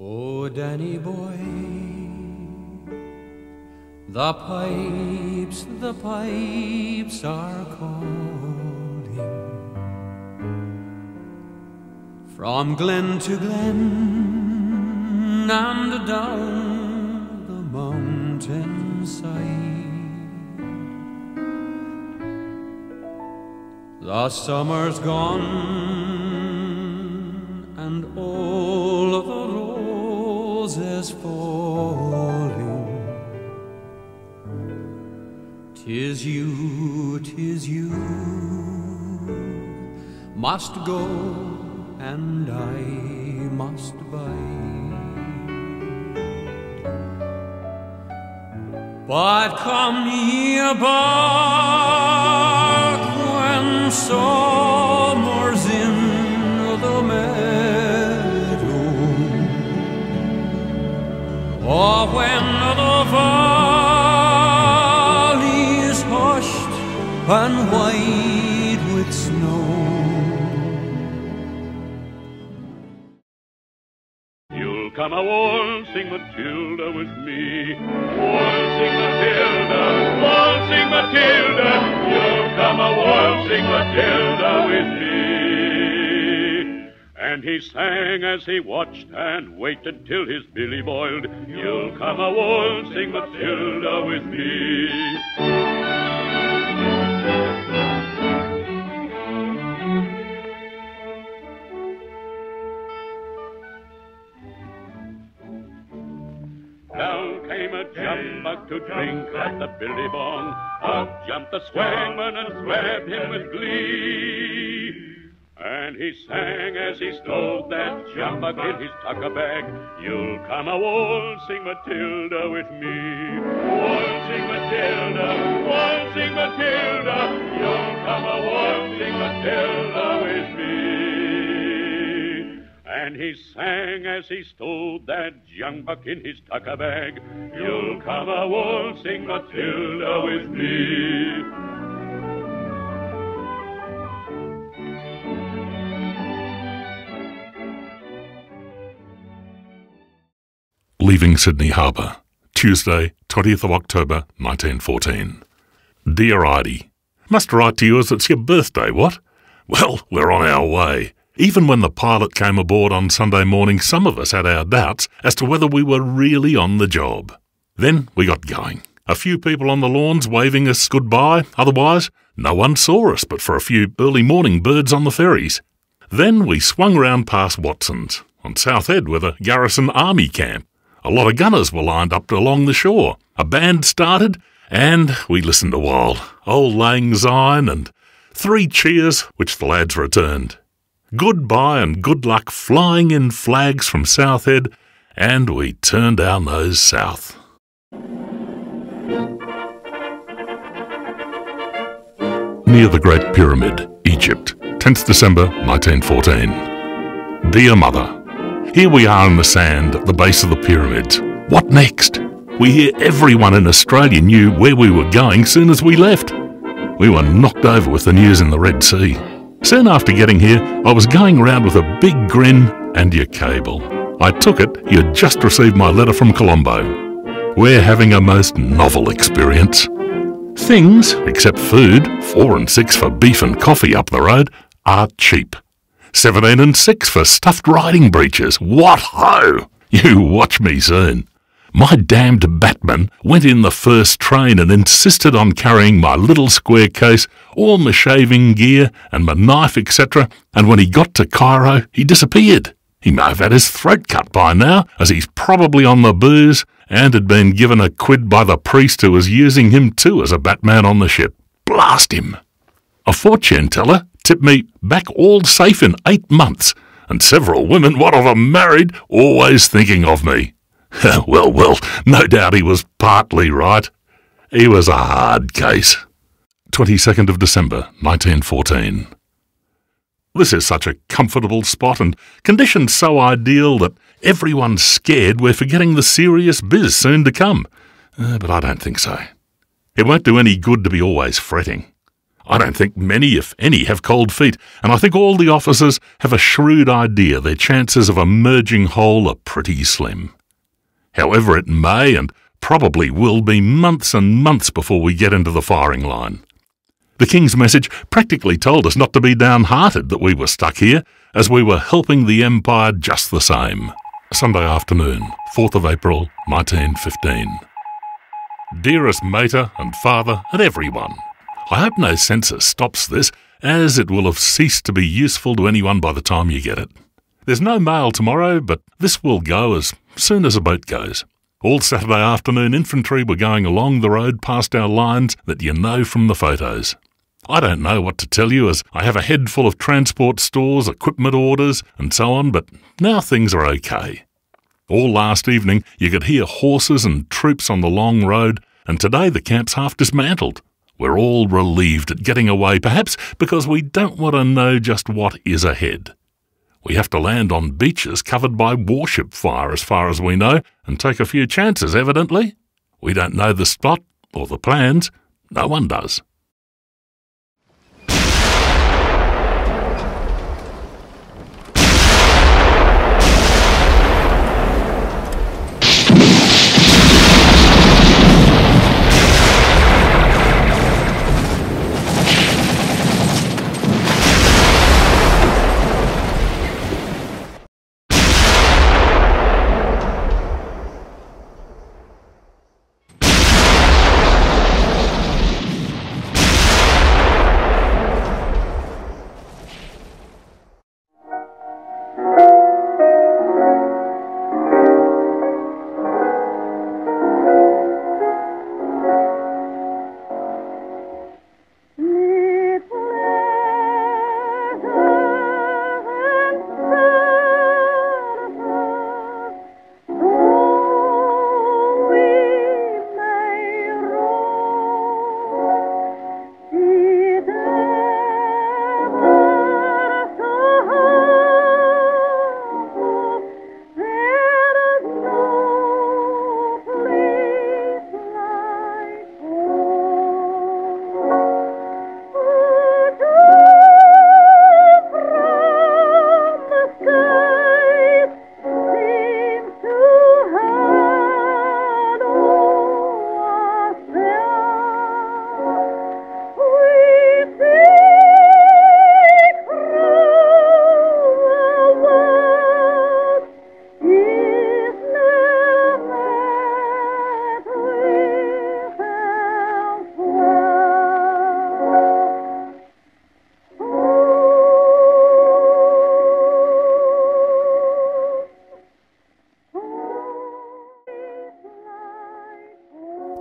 Oh, Danny boy, the pipes, the pipes are calling from glen to glen and down the mountainside. The summer's gone Tis you, tis you must go and I must bide. But come ye back when summer's in the meadow, or when the and white with snow. You'll come a waltzing Matilda with me. Waltzing Matilda, waltzing Matilda. You'll come a waltzing Matilda with me. And he sang as he watched and waited till his billy boiled. You'll come a waltzing Matilda with me. A jumbuck to drink at the billabong. Up jumped the swagman and swabbed him with glee. And he sang as he stowed that jumbuck in his tucker bag. You'll come a waltzing Matilda with me. Waltzing Matilda, waltzing Matilda. You'll come a waltzing Matilda with me. And he sang as he stowed that jumbuck in his tucker bag. You'll come a waltzing Matilda with me. Leaving Sydney Harbour, Tuesday, 20th of October, 1914. Dear Idie, Must write to you as it's your birthday, what? Well, we're on our way. Even when the pilot came aboard on Sunday morning, some of us had our doubts as to whether we were really on the job. Then we got going. A few people on the lawns waving us goodbye, otherwise, no one saw us but for a few early morning birds on the ferries. Then we swung round past Watson's, on South Head with a garrison army camp. A lot of gunners were lined up along the shore. A band started, and we listened a while. Auld Lang Syne and three cheers, which the lads returned. Goodbye and good luck flying in flags from South Head, and we turned our nose south. Near the Great Pyramid, Egypt, 10th December 1914. Dear Mother, here we are in the sand at the base of the pyramids. What next? We hear everyone in Australia knew where we were going soon as we left. We were knocked over with the news in the Red Sea. Soon after getting here, I was going around with a big grin and your cable. I took it you had just received my letter from Colombo. We're having a most novel experience. Things, except food, four and six for beef and coffee up the road, are cheap. Seventeen and six for stuffed riding breeches. What ho! You watch me soon. My damned Batman went in the first train and insisted on carrying my little square case, all my shaving gear and my knife, etc., and when he got to Cairo, he disappeared. He may have had his throat cut by now, as he's probably on the booze, and had been given a quid by the priest who was using him too as a Batman on the ship. Blast him! A fortune teller tipped me back all safe in eight months, and several women, one of them married, always thinking of me. well, well, no doubt he was partly right. He was a hard case. 22nd of December, 1914. This is such a comfortable spot and conditions so ideal that everyone's scared we're forgetting the serious biz soon to come. Uh, but I don't think so. It won't do any good to be always fretting. I don't think many, if any, have cold feet, and I think all the officers have a shrewd idea their chances of emerging whole are pretty slim. However, it may and probably will be months and months before we get into the firing line. The King's message practically told us not to be downhearted that we were stuck here, as we were helping the Empire just the same. Sunday afternoon, 4th of April, 1915. Dearest mater and father and everyone, I hope no census stops this, as it will have ceased to be useful to anyone by the time you get it. There's no mail tomorrow, but this will go as soon as a boat goes. All Saturday afternoon, infantry were going along the road past our lines that you know from the photos. I don't know what to tell you as I have a head full of transport stores, equipment orders, and so on, but now things are okay. All last evening you could hear horses and troops on the long road, and today the camp's half dismantled. We're all relieved at getting away, perhaps because we don't want to know just what is ahead. We have to land on beaches covered by warship fire as far as we know, and take a few chances, evidently. We don't know the spot or the plans. No one does.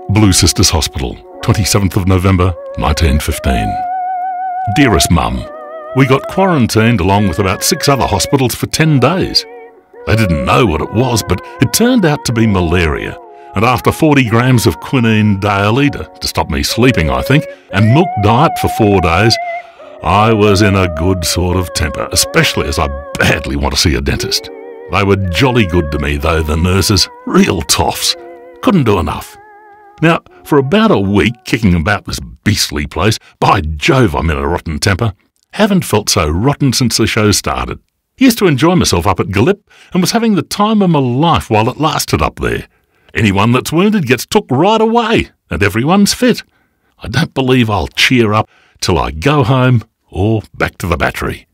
Blue Sisters Hospital, 27th of November 1915. Dearest Mum, we got quarantined along with about six other hospitals for 10 days. They didn't know what it was, but it turned out to be malaria. And after 40 grams of quinine daily to, to stop me sleeping, I think, and milk diet for four days, I was in a good sort of temper, especially as I badly want to see a dentist. They were jolly good to me, though, the nurses. Real toffs. Couldn't do enough. Now, for about a week kicking about this beastly place, by Jove, I'm in a rotten temper. Haven't felt so rotten since the show started. Used to enjoy myself up at Gallip and was having the time of my life while it lasted up there. Anyone that's wounded gets took right away, and everyone's fit. I don't believe I'll cheer up till I go home or back to the battery.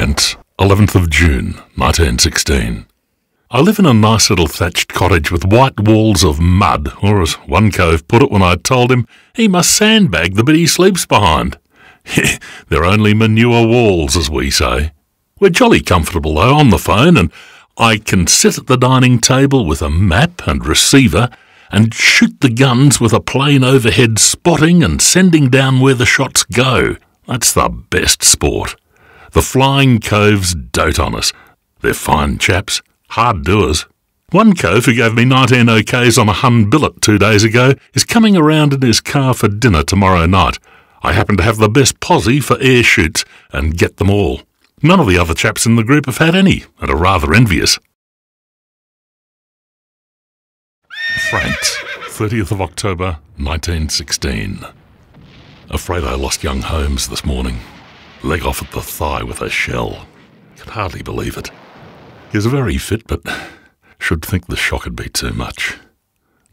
France, 11th of June, 1916. I live in a nice little thatched cottage with white walls of mud, or as one cove put it when I told him he must sandbag the bit he sleeps behind. They're only manure walls, as we say. We're jolly comfortable, though, on the phone, and I can sit at the dining table with a map and receiver and shoot the guns with a plane overhead spotting and sending down where the shots go. That's the best sport. The flying coves dote on us. They're fine chaps, hard doers. One cove who gave me 19 OKs on a Hun billet two days ago is coming around in his car for dinner tomorrow night. I happen to have the best posse for air shoots and get them all. None of the other chaps in the group have had any and are rather envious. France, 30th of October 1916. Afraid I lost young Holmes this morning. Leg off at the thigh with a shell. Could hardly believe it. He was very fit, but should think the shock would be too much.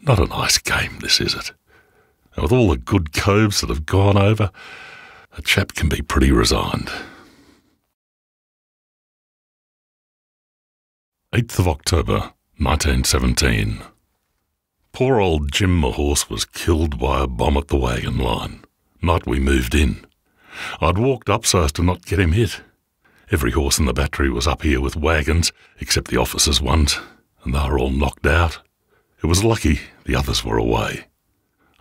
Not a nice game, this is it. And with all the good coves that have gone over, a chap can be pretty resigned. 8th of October, 1917. Poor old Jim the horse was killed by a bomb at the wagon line. Night we moved in. I'd walked up so as to not get him hit. Every horse in the battery was up here with wagons, except the officers' ones, and they were all knocked out. It was lucky the others were away.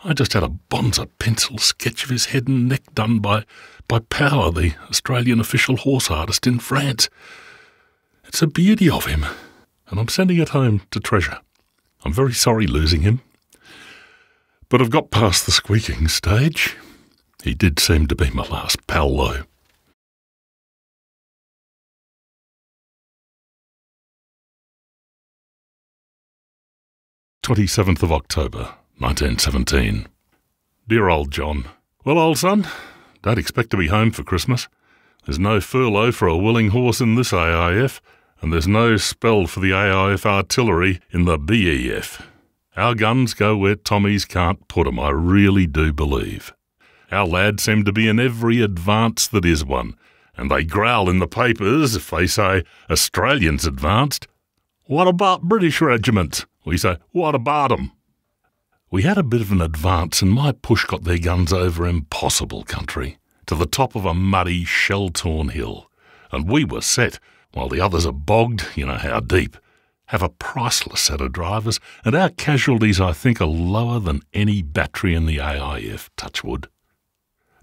I just had a bonza pencil sketch of his head and neck done by, by Power, the Australian official horse artist in France. It's a beauty of him, and I'm sending it home to treasure. I'm very sorry losing him, but I've got past the squeaking stage. He did seem to be my last pal, though. Twenty seventh of October, nineteen seventeen. Dear old John. Well, old son, don't expect to be home for Christmas. There's no furlough for a willing horse in this AIF, and there's no spell for the AIF artillery in the BEF. Our guns go where Tommies can't put 'em, I really do believe. Our lads seem to be in every advance that is one, and they growl in the papers if they say Australians advanced. What about British regiments? We say, what about 'em? We had a bit of an advance, and my push got their guns over impossible country, to the top of a muddy, shell torn hill, and we were set while the others are bogged, you know how deep, have a priceless set of drivers, and our casualties, I think, are lower than any battery in the AIF, touchwood.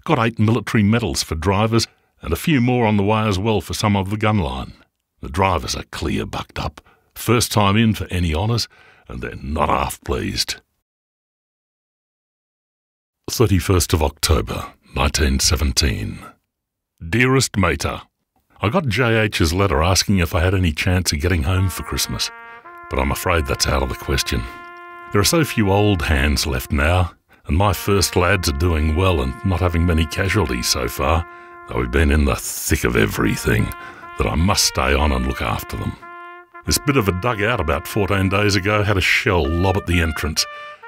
Got eight military medals for drivers, and a few more on the way as well for some of the gun line. The drivers are clear bucked up, first time in for any honours, and they're not half pleased. 31st of October, 1917. Dearest Mater, I got JH's letter asking if I had any chance of getting home for Christmas, but I'm afraid that's out of the question. There are so few old hands left now, and my first lads are doing well and not having many casualties so far, though we've been in the thick of everything, that I must stay on and look after them. This bit of a dugout about 14 days ago had a shell lob at the entrance,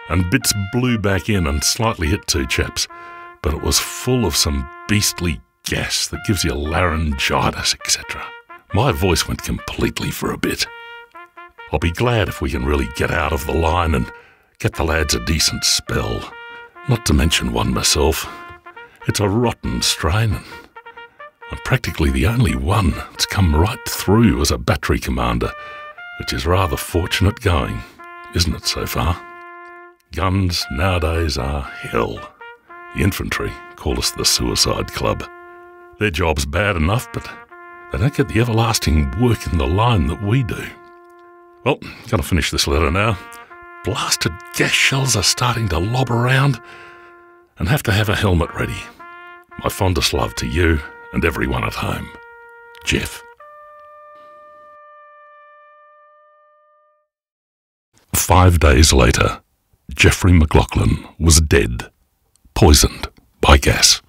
and bits blew back in and slightly hit two chaps, but it was full of some beastly gas that gives you laryngitis, etc. My voice went completely for a bit. I'll be glad if we can really get out of the line and get the lads a decent spell. Not to mention one myself. It's a rotten strain, and I'm practically the only one that's come right through as a battery commander, which is rather fortunate going, isn't it, so far? Guns nowadays are hell. The infantry call us the Suicide Club. Their job's bad enough, but they don't get the everlasting work in the line that we do. Well, gotta finish this letter now. Blasted gas shells are starting to lob around and have to have a helmet ready. My fondest love to you and everyone at home. Geoff. Five days later, Geoffrey McLaughlin was dead, poisoned by gas.